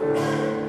Música